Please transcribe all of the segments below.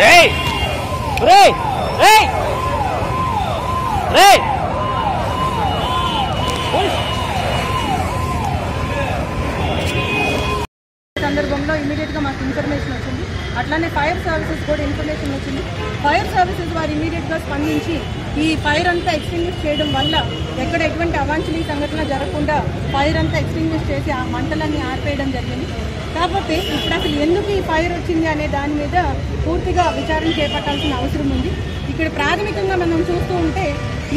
రేయ్! రేయ్! రేయ్! రేయ్! సందర్భంలో ఇమీడియట్గా మాకు ఇన్ఫర్మేషన్ అట్లానే ఫైర్ సర్వీసెస్ కూడా ఇన్ఫర్మేషన్ వచ్చింది. ఫైర్ సర్వీసెస్ వారు ఇమీడియట్గా స్పందించి ఈ ఫైర్ అంతా ఎక్స్టింగ్విష్ చేయడం వల్ల ఎక్కడ ఎటువంటి అవాంఛనీయ సంఘటన జరగకుండా ఫైర్ అంతా ఎక్స్టింగ్విష్ చేసి ఆ మంటలన్నీ ఆర్పేయడం జరిగింది. కాకపోతే ఇప్పుడు అసలు ఎందుకు ఈ ఫైర్ వచ్చింది అనే దాని మీద పూర్తిగా విచారణ చేపట్టాల్సిన అవసరం ఉంది. ఇక్కడ ప్రాథమికంగా మనం చూస్తూ ఉంటే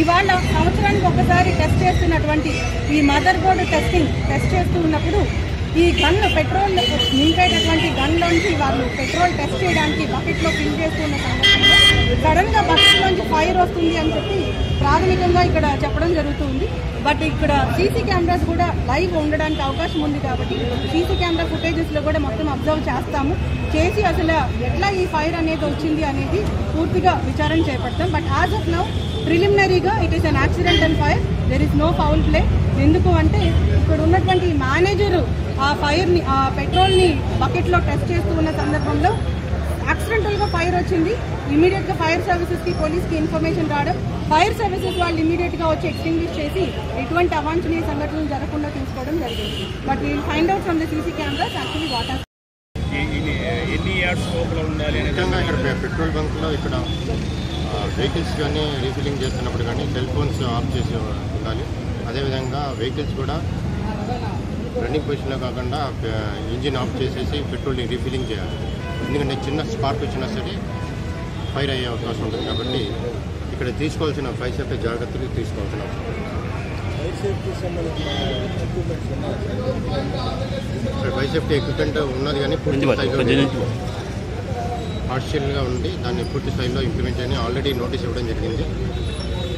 ఇవాళ సంవత్సరానికి ఒకసారి టెస్ట్ చేస్తున్నటువంటి ఈ మదర్ బోర్డు టెస్టింగ్ టెస్ట్ చేస్తూ ఉన్నప్పుడు ఈ గన్ పెట్రోల్ నింపేటటువంటి గన్లోంచి వాళ్ళు పెట్రోల్ టెస్ట్ చేయడానికి బకెట్లో ఫిల్ చేస్తున్న సందర్భంలో సడన్గా బకెట్ లోంచి ఫైర్ వస్తుంది అని చెప్పి ప్రాథమికంగా ఇక్కడ చెప్పడం జరుగుతుంది. బట్ ఇక్కడ సీసీ కెమెరాస్ కూడా లైవ్ ఉండడానికి అవకాశం ఉంది కాబట్టి సీసీ కెమెరా ఫుటేజెస్లో కూడా మొత్తం అబ్జర్వ్ చేస్తాము. చేసి అసలు ఎట్లా ఈ ఫైర్ అనేది వచ్చింది అనేది పూర్తిగా విచారణ చేపడతాం. But as of now ప్రిలిమినరీగా it is an accidental fire. There is no foul play. ఎందుకు అంటే ఇక్కడ ఉన్నటువంటి మేనేజరు ఆ ఫైర్ని ఆ పెట్రోల్ని బకెట్లో టెస్ట్ చేస్తూ ఉన్న సందర్భంలో యాక్సిడెంటల్గా ఫైర్ వచ్చింది. ఇమీడియట్గా ఫైర్ సర్వీసెస్కి పోలీస్కి ఇన్ఫర్మేషన్ రావడం ఫైర్ సర్వీసెస్ వాళ్ళు ఇమీడియట్గా వచ్చి ఎక్స్టింగ్విష్ చేసి ఎటువంటి అవాంఛనీయ సంఘటనలు జరగకుండా చూసుకోవడం జరిగింది. But we'll find out from the CC cameras actually what ఎన్ని ఎన్ని యార్డ్స్ లోపల ఉండాలి అనేది ముఖ్యంగా ఇక్కడ పెట్రోల్ బంక్లో ఇక్కడ ఆ, వెహికల్స్ కానీ రీఫిల్లింగ్ చేస్తున్నప్పుడు కానీ సెల్ ఫోన్స్ ఆఫ్ చేసి ఉండాలి. అదేవిధంగా వెహికల్స్ కూడా రన్నింగ్ పొజిషన్లో కాకుండా ఇంజిన్ ఆఫ్ చేసేసి పెట్రోల్ని రీఫిల్లింగ్ చేయాలి. ఎందుకంటే చిన్న స్పార్క్ వచ్చినా సరే ఫైర్ అయ్యే అవకాశం ఉంటుంది కాబట్టి ఇక్కడ తీసుకోవాల్సిన ఫైర్ సేఫ్టీ జాగ్రత్తలు తీసుకోవాల్సిన అవసరం ఫైర్ సేఫ్టీ ఎక్విప్మెంట్ ఉన్నది కానీ పూర్తి స్థాయిలో. పార్షియల్గా ఉంది దాన్ని పూర్తి స్థాయిలో ఇంప్లిమెంట్ చేయని ఆల్రెడీ నోటీస్ ఇవ్వడం జరిగింది.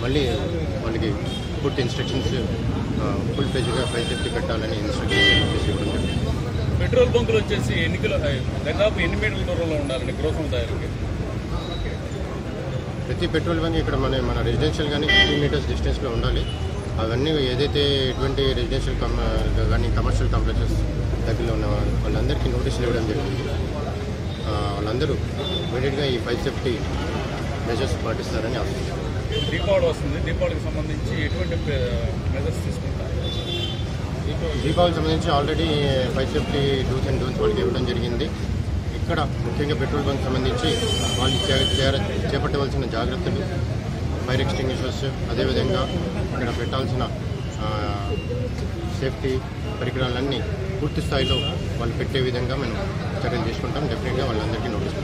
మళ్ళీ వాళ్ళకి పూర్తి ఇన్స్ట్రక్షన్స్ ఫుల్ పేజ్గా ఫైవ్ సేఫ్టీ పెట్టాలని ఇన్స్ట్రక్షన్స్ నోటీస్ ఇవ్వడం జరిగింది. పెట్రోల్ బంకులు వచ్చేసి ఎన్ని కిలో దాదాపు ఎన్ని మీటర్ల దూరంలో ఉండాలండి గ్రోసం తయారీకి ప్రతి పెట్రోల్ బంక్ ఇక్కడ మన మన రెసిడెన్షియల్ కానీ ఫిఫ్టీ మీటర్స్ డిస్టెన్స్లో ఉండాలి. అవన్నీ ఏదైతే ఎటువంటి రెసిడెన్షియల్ కమ్ కానీ కమర్షియల్ కాంప్లెక్సెస్ దగ్గరలో ఉన్న వాళ్ళందరికీ నోటీసులు ఇవ్వడం జరిగింది. వాళ్ళందరూ ఇమీడియట్గా ఈ ఫైవ్ సేఫ్టీ మెజర్స్ పాటిస్తారని ఆశిస్తున్నాను దీపావళి వస్తుంది. దీపావళికి సంబంధించి ఎటువంటి మెజర్స్ తీసుకుంటారు? దీపావళికి సంబంధించి already five safety dos and don'ts వాళ్ళకి ఇవ్వడం జరిగింది. ఇక్కడ ముఖ్యంగా పెట్రోల్ బంక్ సంబంధించి వాళ్ళు చేపట్టవలసిన జాగ్రత్తలు ఫైర్ ఎక్స్టింగ్విషర్స్ అదేవిధంగా ఇక్కడ పెట్టాల్సిన సేఫ్టీ పరికరాలన్నీ పూర్తి స్థాయిలో వాళ్ళు పెట్టే విధంగా మనం చర్యలు తీసుకుంటాం. డెఫినెట్గా వాళ్ళందరికీ నోటీస్